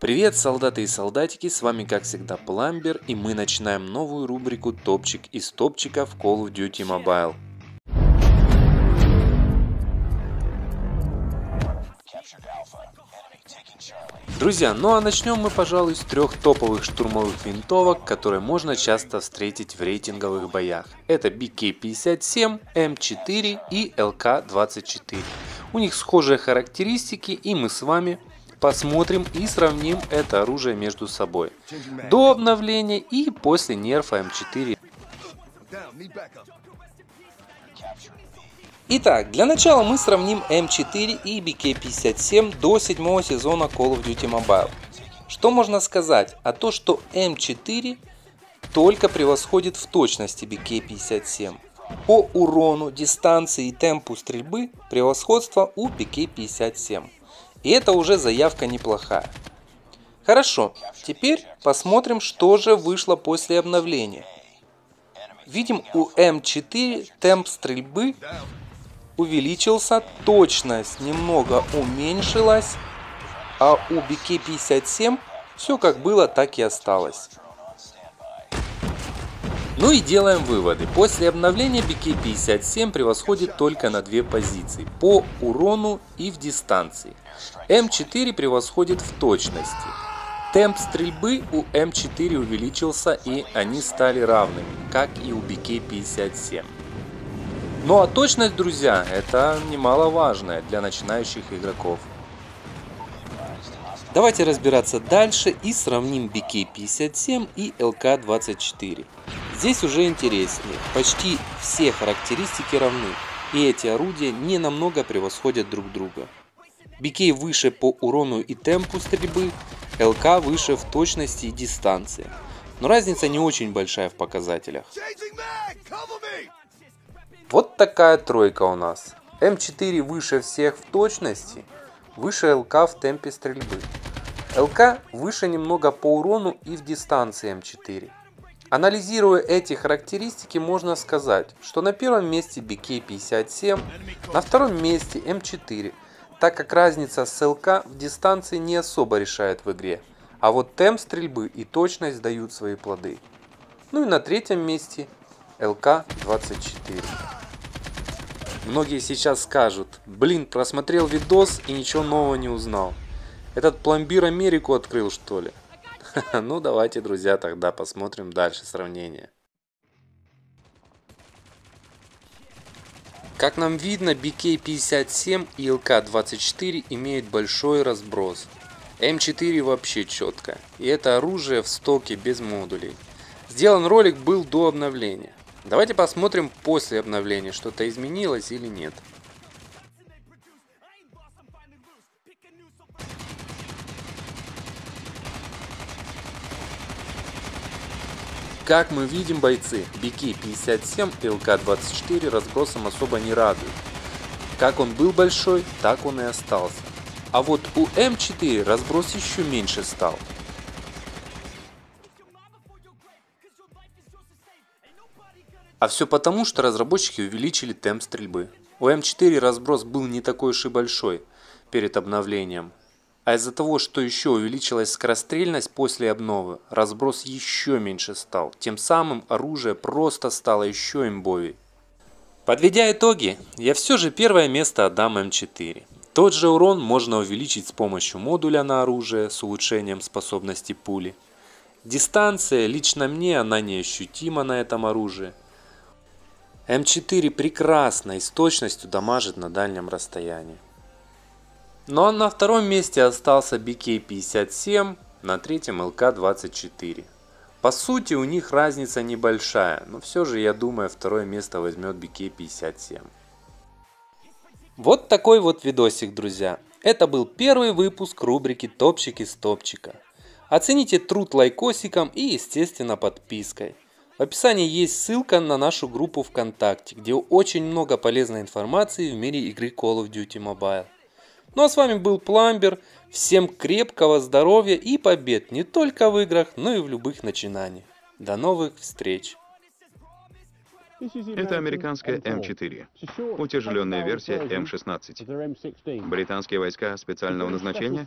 Привет, солдаты и солдатики, с вами как всегда Пламбер, и мы начинаем новую рубрику «Топчик из топчика» в Call of Duty Mobile. Друзья, ну а начнем мы, пожалуй, с трех топовых штурмовых винтовок, которые можно часто встретить в рейтинговых боях. Это BK-57, M4 и LK-24. У них схожие характеристики, и мы с вами посмотрим и сравним это оружие между собой. До обновления и после нерфа М4. Итак, для начала мы сравним М4 и BK57 до 7 сезона Call of Duty Mobile. Что можно сказать? А то, что М4 только превосходит в точности BK57. По урону, дистанции и темпу стрельбы превосходство у BK57. И это уже заявка неплохая. Хорошо, теперь посмотрим, что же вышло после обновления. Видим у М4 темп стрельбы увеличился, точность немного уменьшилась, а у BK57 все как было, так и осталось. Ну и делаем выводы. После обновления BK57 превосходит только на две позиции, по урону и в дистанции. М4 превосходит в точности. Темп стрельбы у М4 увеличился и они стали равными, как и у BK57. Ну а точность, друзья, это немаловажное для начинающих игроков. Давайте разбираться дальше и сравним BK57 и LK24. Здесь уже интереснее, почти все характеристики равны, и эти орудия не намного превосходят друг друга. BK выше по урону и темпу стрельбы, LK выше в точности и дистанции, но разница не очень большая в показателях. Вот такая тройка у нас. М4 выше всех в точности, выше ЛК в темпе стрельбы. ЛК выше немного по урону и в дистанции М4. Анализируя эти характеристики, можно сказать, что на первом месте BK57, на втором месте М4, так как разница с ЛК в дистанции не особо решает в игре, а вот темп стрельбы и точность дают свои плоды. Ну и на третьем месте ЛК-24. Многие сейчас скажут, блин, просмотрел видос и ничего нового не узнал. Этот пломбир Америку открыл что ли? Ну давайте, друзья, тогда посмотрим дальше сравнение. Как нам видно, BK57 и LK24 имеют большой разброс. М4 вообще четко. И это оружие в стоке без модулей. Сделан ролик был до обновления. Давайте посмотрим после обновления, что-то изменилось или нет. Как мы видим, бойцы, BK-57 и ЛК-24 разбросом особо не радуют. Как он был большой, так он и остался. А вот у М4 разброс еще меньше стал. А все потому, что разработчики увеличили темп стрельбы. У М4 разброс был не такой уж и большой перед обновлением. А из-за того, что еще увеличилась скорострельность после обновы, разброс еще меньше стал. Тем самым оружие просто стало еще имбовей. Подведя итоги, я все же первое место отдам М4. Тот же урон можно увеличить с помощью модуля на оружие с улучшением способности пули. Дистанция, лично мне она неощутима на этом оружии. М4 прекрасно и с точностью дамажит на дальнем расстоянии. Но на втором месте остался BK57, на третьем LK24. По сути у них разница небольшая, но все же я думаю второе место возьмет BK57. Вот такой вот видосик, друзья. Это был первый выпуск рубрики Топчик из Топчика. Оцените труд лайкосиком и естественно подпиской. В описании есть ссылка на нашу группу ВКонтакте, где очень много полезной информации в мире игры Call of Duty Mobile. Ну а с вами был Пламбер. Всем крепкого здоровья и побед не только в играх, но и в любых начинаниях. До новых встреч! Это американская М4, утяжеленная версия М16. Британские войска специального назначения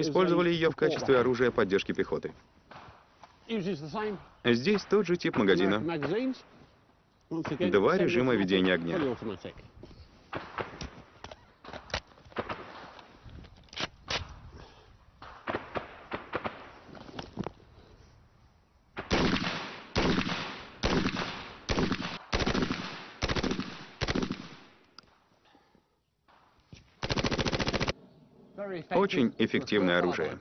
использовали ее в качестве оружия поддержки пехоты. Здесь тот же тип магазина. Два режима ведения огня. Очень эффективное оружие.